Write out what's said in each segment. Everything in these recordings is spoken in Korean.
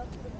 Спасибо.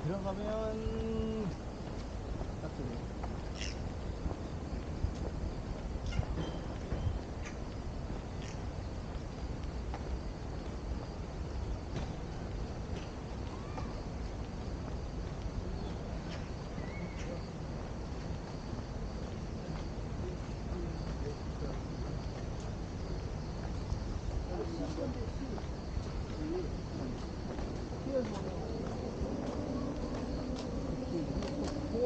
들어가면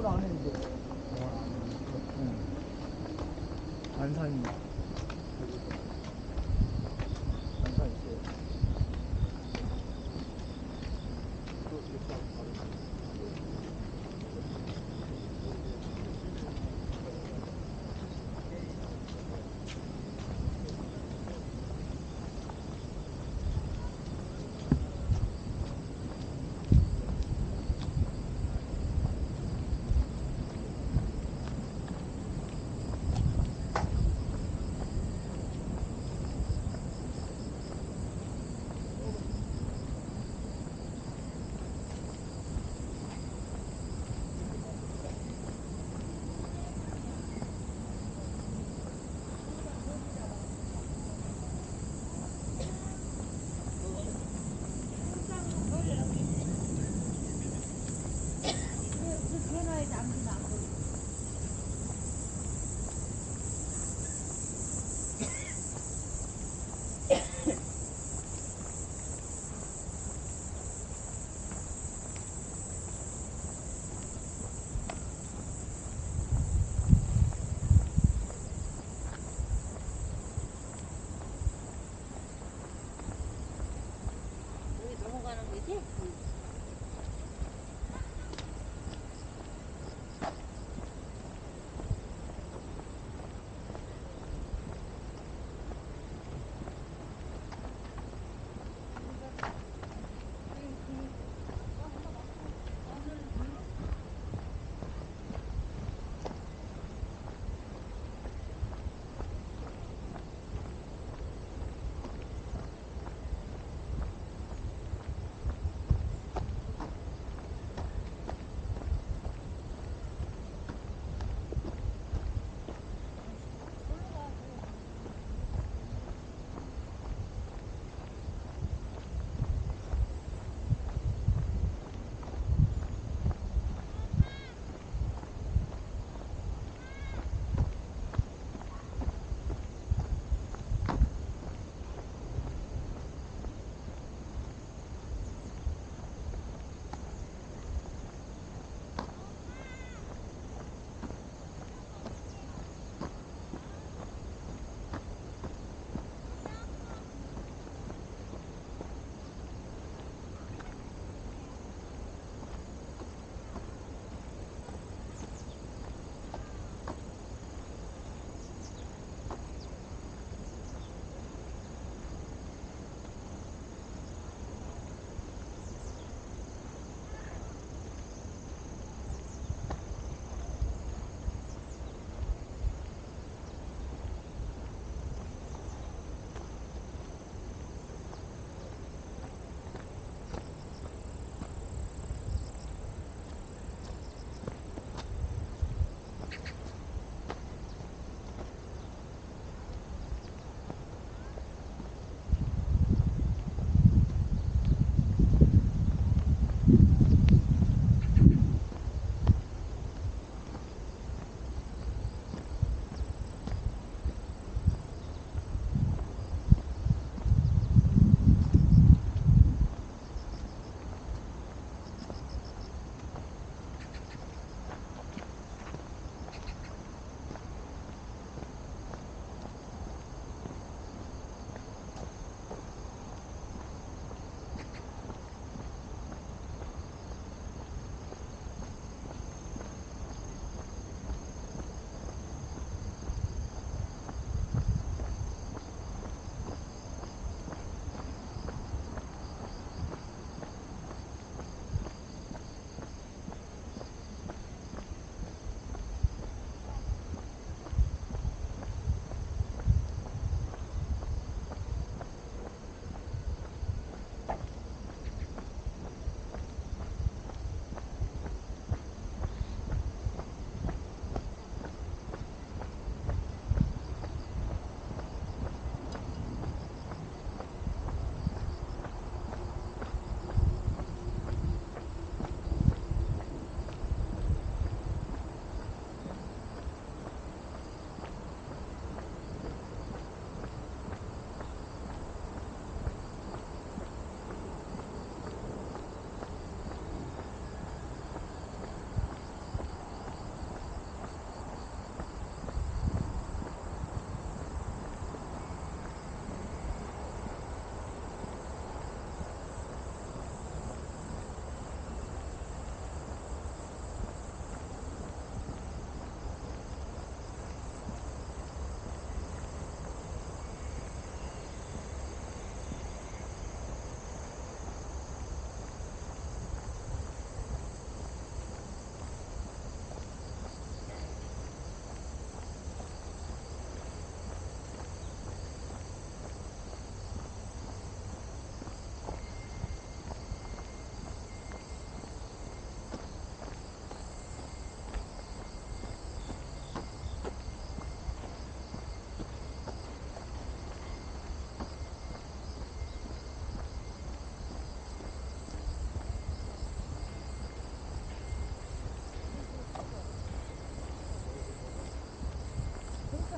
홍어를 안 했는데. 안산이. 안산 ya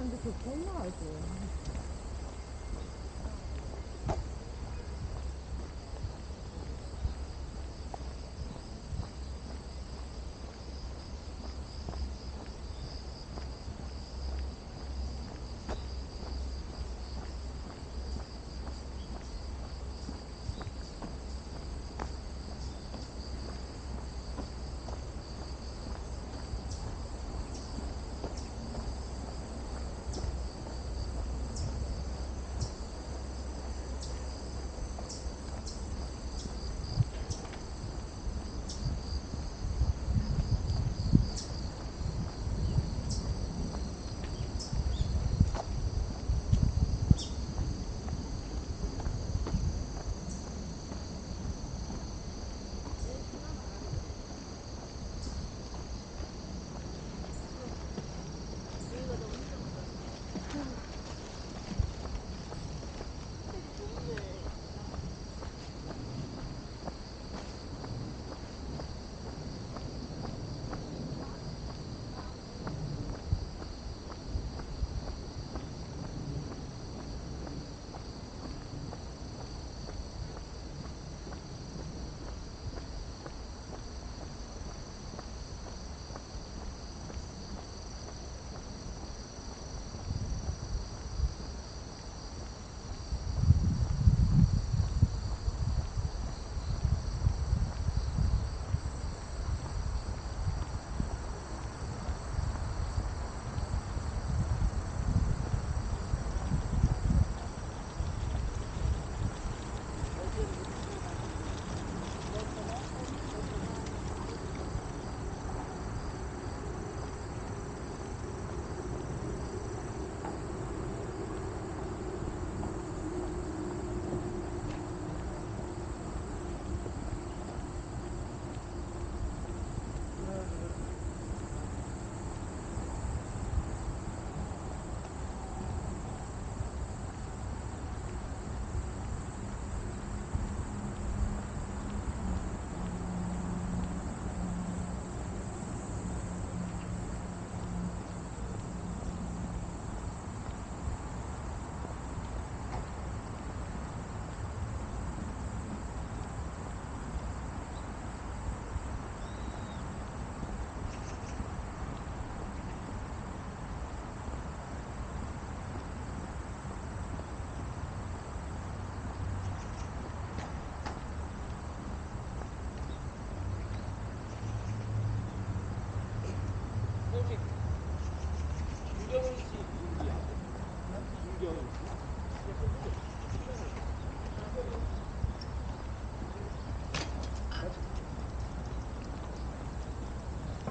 ändå så tomma ut nu.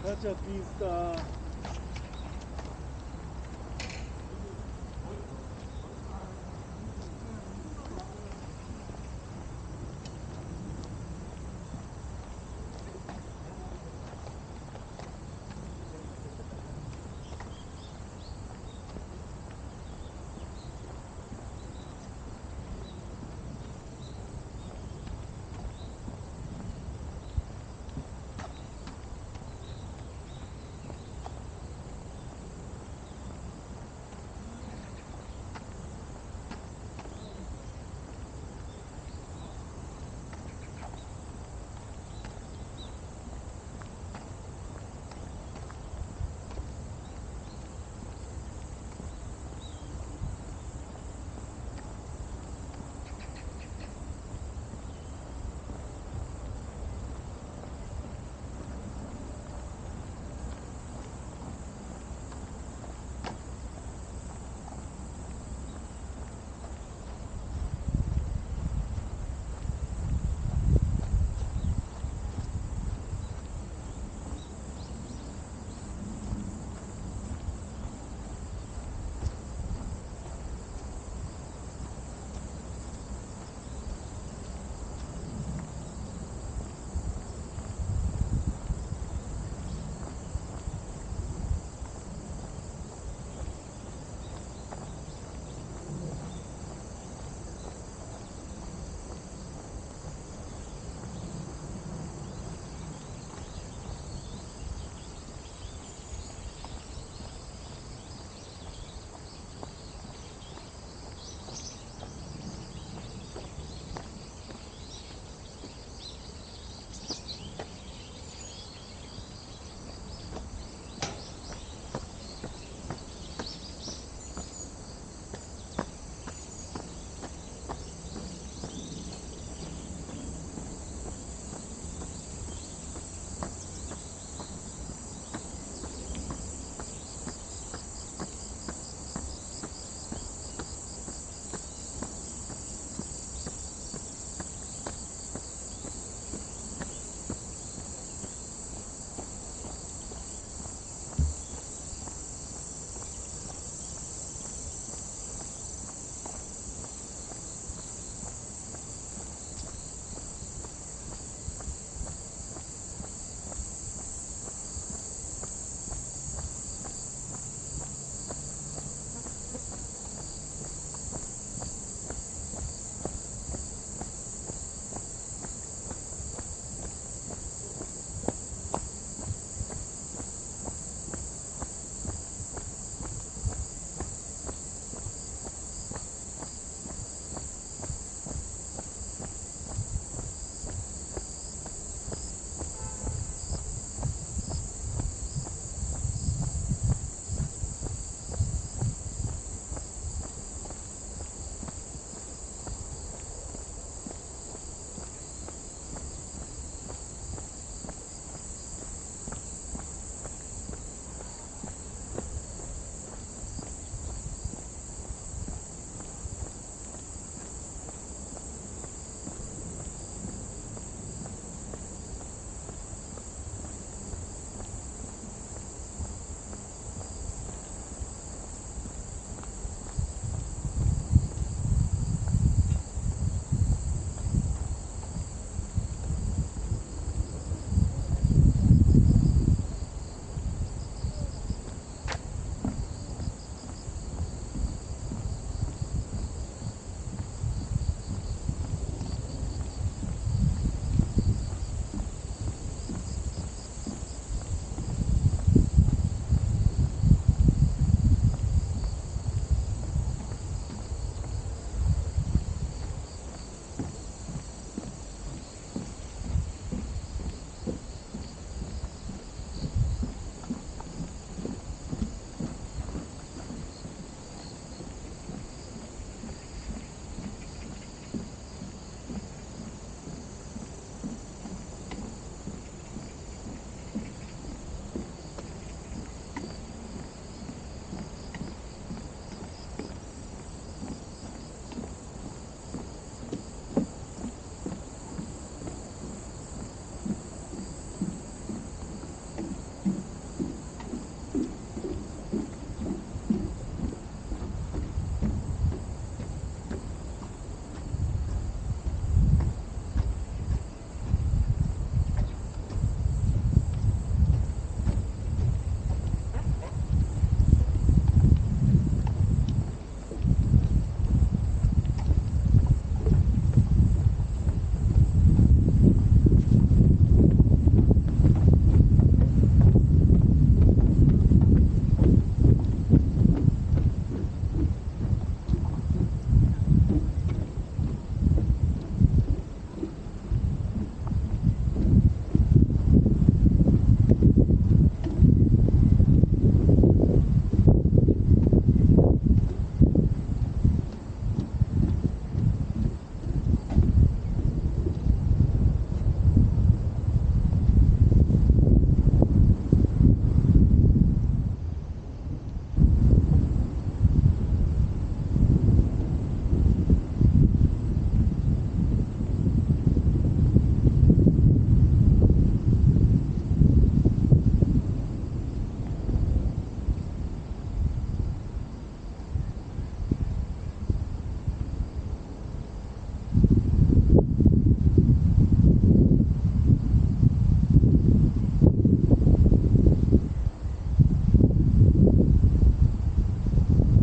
Such a beast. Uh...